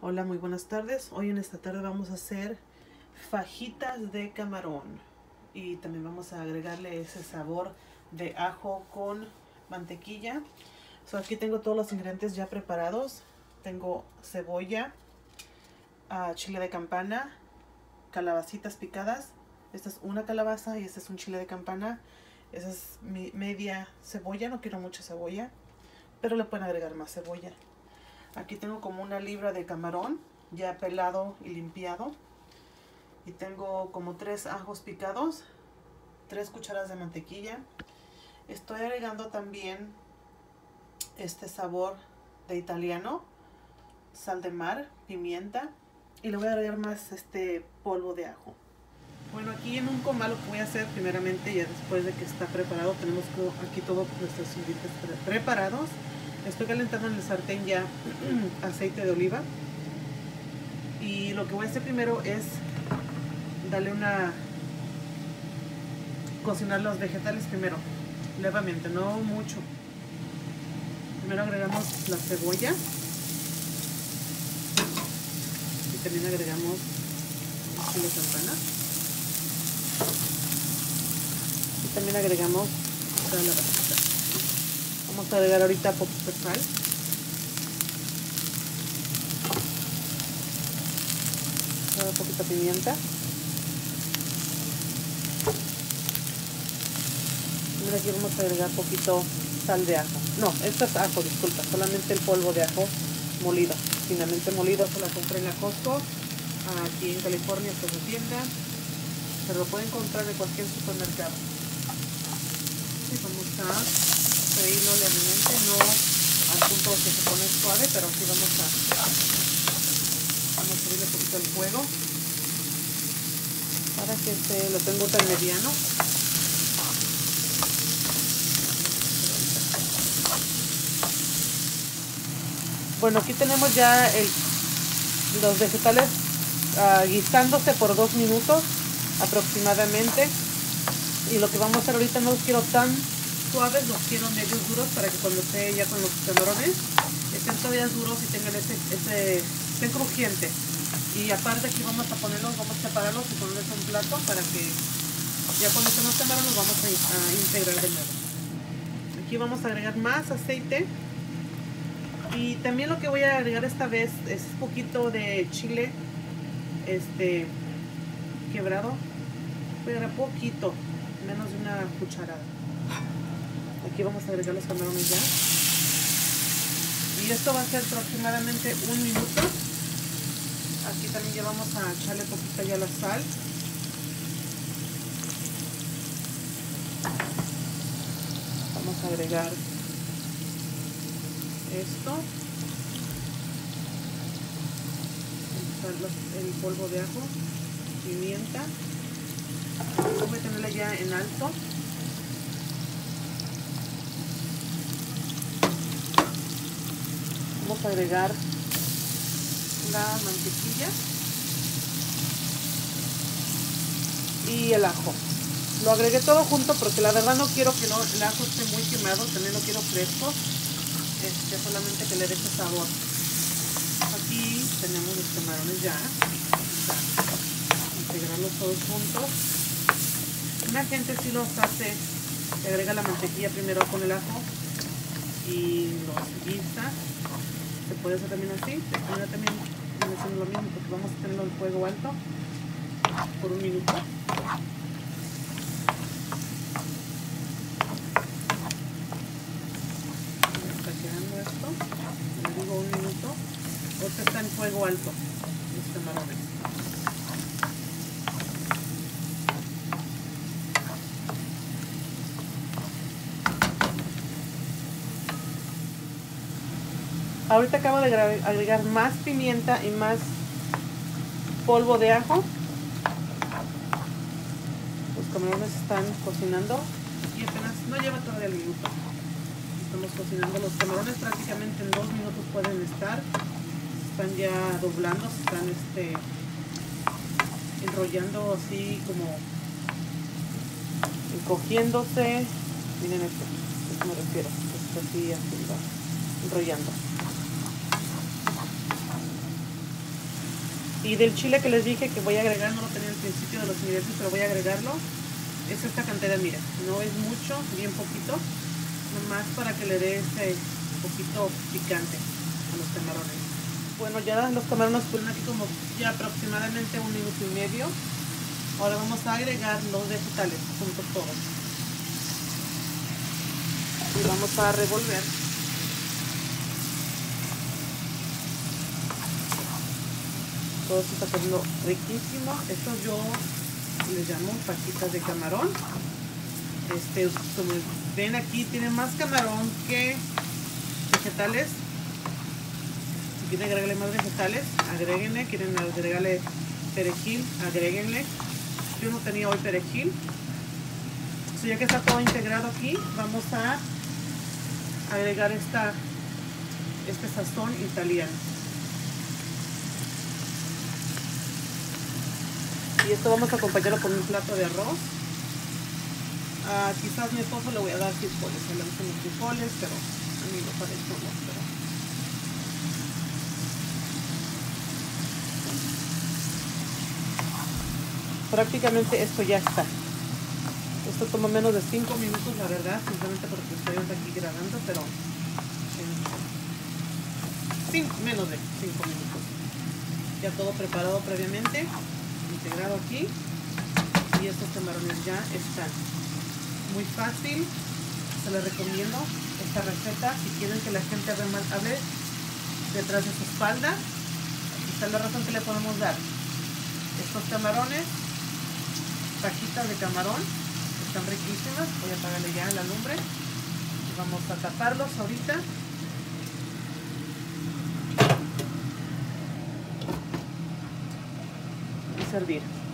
Hola, muy buenas tardes. Hoy en esta tarde vamos a hacer fajitas de camarón y también vamos a agregarle ese sabor de ajo con mantequilla. So, aquí tengo todos los ingredientes ya preparados. Tengo cebolla, uh, chile de campana, calabacitas picadas. Esta es una calabaza y este es un chile de campana. Esa es mi media cebolla, no quiero mucha cebolla, pero le pueden agregar más cebolla. Aquí tengo como una libra de camarón ya pelado y limpiado. Y tengo como tres ajos picados, tres cucharas de mantequilla. Estoy agregando también este sabor de italiano, sal de mar, pimienta y le voy a agregar más este polvo de ajo. Bueno, aquí en un comal lo que voy a hacer primeramente, ya después de que está preparado, tenemos aquí todos nuestros ingredientes preparados. Estoy calentando en el sartén ya aceite de oliva. Y lo que voy a hacer primero es darle una... cocinar los vegetales primero, levemente, no mucho. Primero agregamos la cebolla. Y también agregamos el chile campana. Y también agregamos la vasita. Vamos a agregar ahorita poquito sal. Un poquito pimienta. Mira aquí vamos a agregar poquito sal de ajo. No, esto es ajo, disculpa, solamente el polvo de ajo molido, finamente molido, se la compré en la Costco, aquí en California, esta es su tienda, pero lo pueden encontrar en cualquier supermercado. Y vamos a freírlo levemente, no al punto que se pone suave, pero sí vamos a, vamos a subirle un poquito el fuego para que se lo tengo tan mediano. Bueno, aquí tenemos ya el, los vegetales uh, guisándose por dos minutos aproximadamente. Y lo que vamos a hacer ahorita no los quiero tan suaves, los quiero medios duros para que cuando esté ya con los camarones estén todavía duros y tengan ese, ese estén crujiente. Y aparte aquí vamos a ponerlos, vamos a separarlos y ponerles un plato para que ya cuando estén los camarones vamos a, a integrar de nuevo. Aquí vamos a agregar más aceite. Y también lo que voy a agregar esta vez es un poquito de chile este quebrado. Voy a agregar poquito, menos de una cucharada. Aquí vamos a agregar los camarones ya. Y esto va a ser aproximadamente un minuto. Aquí también ya vamos a echarle poquito ya la sal. Vamos a agregar esto el polvo de ajo pimienta voy a tenerla ya en alto vamos a agregar la mantequilla y el ajo lo agregué todo junto porque la verdad no quiero que el ajo esté muy quemado también lo quiero fresco este, solamente que le dé ese sabor. Aquí tenemos los camarones ya. Integrarlos todos juntos. Una gente si los hace, agrega la mantequilla primero con el ajo y los guisa. Puede hacer también así. Ahora también haciendo lo mismo porque vamos a tenerlo en fuego alto por un minuto. un minuto. Este está en fuego alto, los camarones. Ahorita acabo de agregar más pimienta y más polvo de ajo. Los camarones están cocinando. Y apenas no lleva todavía el minuto. Estamos cocinando los camarones prácticamente en dos minutos pueden estar. Están ya doblando se están este enrollando así como encogiéndose. Miren esto a esto me refiero. Esto así así va enrollando Y del chile que les dije que voy a agregar, no lo tenía al principio de los ingredientes, pero voy a agregarlo. Es esta cantidad, miren, no es mucho, bien poquito. Nomás para que le dé ese poquito picante a los camarones. Bueno, ya los camarones fueron aquí como ya aproximadamente un minuto y medio. Ahora vamos a agregar los vegetales juntos todos. Y vamos a revolver. Todo esto está quedando riquísimo. Esto yo les llamo fajitas de camarón. Este, como ven aquí, tiene más camarón que vegetales. Si quieren agregarle más vegetales, agréguenle. Quieren agregarle perejil, agréguenle. Yo no tenía hoy perejil. ya que está todo integrado aquí, vamos a agregar esta, este sazón italiano. Y esto vamos a acompañarlo con un plato de arroz. Ah, quizás mi esposo le voy a dar frijoles, le gustan los frijoles, pero a mí me parece no, pero... Prácticamente esto ya está. Esto toma menos de 5 minutos, la verdad, simplemente porque estoy aquí grabando, pero... Sí, menos de 5 minutos. Ya todo preparado previamente integrado aquí. Y estos camarones ya están. Muy fácil. Se les recomiendo. Esta receta si quieren que la gente hable detrás de su espalda. Aquí está la razón que le podemos dar. Estos camarones fajitas de camarón están riquísimas. Voy a apagarle ya la lumbre. Vamos a taparlos ahorita servir.